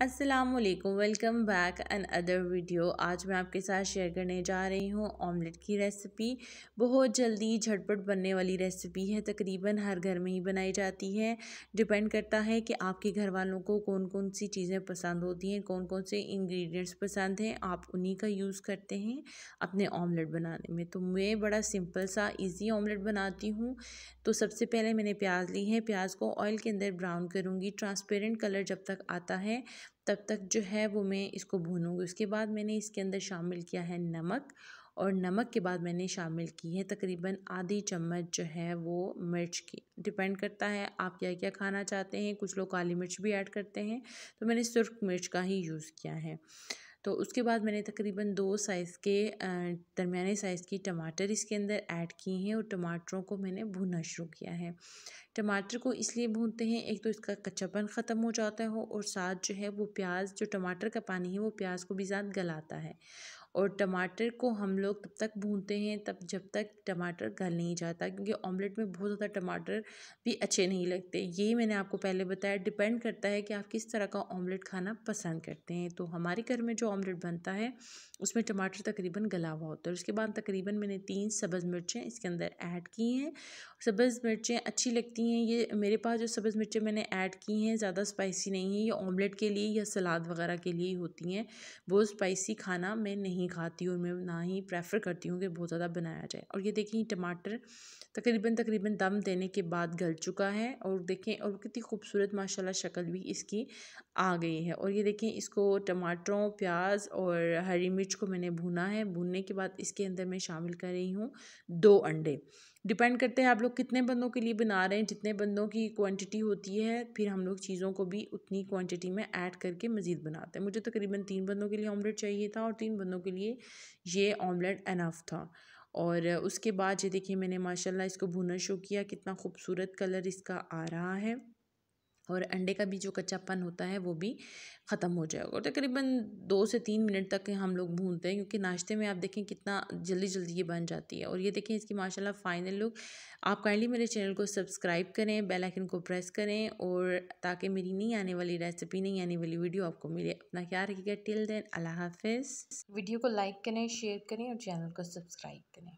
Aslam welcome back another video आज मैं आपके साथ शेयर करने जा रही हूँ ऑमलेट की रेसिपी बहुत जल्दी झटपट बनने वाली रेसिपी है, तकरीबन हर घर में ही बनाई जाती है। डिपेंड करता है कि आपके घर वालों को कौन कौन सी चीज़ें पसंद होती हैं कौन कौन से इंग्रेडिएंट्स पसंद हैं, आप उन्हीं का यूज़ करते हैं अपने ऑमलेट बनाने में। तो मैं बड़ा सिंपल सा ईज़ी ऑमलेट बनाती हूँ। तो सबसे पहले मैंने प्याज ली है। प्याज को ऑयल के अंदर ब्राउन करूँगी। ट्रांसपेरेंट कलर जब तक आता है तब तक जो है वो मैं इसको भूनूँगी। उसके बाद मैंने इसके अंदर शामिल किया है नमक और नमक के बाद मैंने शामिल की है तकरीबन आधी चम्मच जो है वो मिर्च की। डिपेंड करता है आप क्या क्या खाना चाहते हैं, कुछ लोग काली मिर्च भी ऐड करते हैं तो मैंने सुर्ख मिर्च का ही यूज़ किया है। तो उसके बाद मैंने तकरीबन दो साइज़ के दरमियाने साइज़ की टमाटर इसके अंदर ऐड किए हैं और टमाटरों को मैंने भूनना शुरू किया है। टमाटर को इसलिए भूनते हैं, एक तो इसका कच्चापन ख़त्म हो जाता है और साथ जो है वो प्याज, जो टमाटर का पानी है वो प्याज को भी ज़्यादा गलाता है। और टमाटर को हम लोग तब तक भूनते हैं, तब जब तक टमाटर गल नहीं जाता, क्योंकि ऑमलेट में बहुत ज़्यादा टमाटर भी अच्छे नहीं लगते। यही मैंने आपको पहले बताया डिपेंड करता है कि आप किस तरह का ऑमलेट खाना पसंद करते हैं। तो हमारे घर में जो ऑमलेट बनता है, उसमें टमाटर तकरीबन गला हुआ होता है। उसके बाद तकरीबन मैंने तीन सब्ज़ मिर्चें इसके अंदर ऐड की हैं। सब्ज़ मिर्चें अच्छी लगती हैं, ये मेरे पास जो सब्ज़ मिर्चें मैंने ऐड की हैं, ज़्यादा स्पाइसी नहीं है। ये ऑमलेट के लिए या सलाद वगैरह के लिए ही होती हैं। वो स्पाइसी खाना मैं नहीं नहीं खाती और मैं ना ही प्रेफर करती हूँ कि बहुत ज़्यादा बनाया जाए। और ये देखें टमाटर तकरीबन तकरीबन दम देने के बाद गल चुका है और देखें और कितनी खूबसूरत माशाल्लाह शक्ल भी इसकी आ गई है। और ये देखें इसको टमाटरों, प्याज और हरी मिर्च को मैंने भुना है। भुनने के बाद इसके अंदर मैं शामिल कर रही हूँ दो अंडे। डिपेंड करते हैं आप लोग कितने बंदों के लिए बना रहे हैं, जितने बंदों की क्वांटिटी होती है, फिर हम लोग चीज़ों को भी उतनी क्वांटिटी में ऐड करके मज़ीद बनाते हैं। मुझे तकरीबन तीन बंदों के लिए ऑमलेट चाहिए था और तीन बंदों के लिए ये ऑमलेट अनफ था। और उसके बाद ये देखिए मैंने माशाल्लाह इसको भुना शो किया, कितना खूबसूरत कलर इसका आ रहा है। और अंडे का भी जो कच्चापन होता है, वो भी ख़त्म हो जाएगा। और तकरीबन दो से तीन मिनट तक हम लोग भूनते हैं, क्योंकि नाश्ते में आप देखें कितना जल्दी जल्दी ये बन जाती है। और ये देखें इसकी माशाल्लाह फाइनल लुक आप काइंडली मेरे चैनल को सब्सक्राइब करें बेल आइकन को प्रेस करें, और ताकि मेरी नहीं आने वाली रेसिपी नहीं आने वाली वीडियो आपको मिले। अपना ख्याल रखिएगा। टिल देन अल्लाह हाफिज़। वीडियो को लाइक करें शेयर करें और चैनल को सब्सक्राइब करें।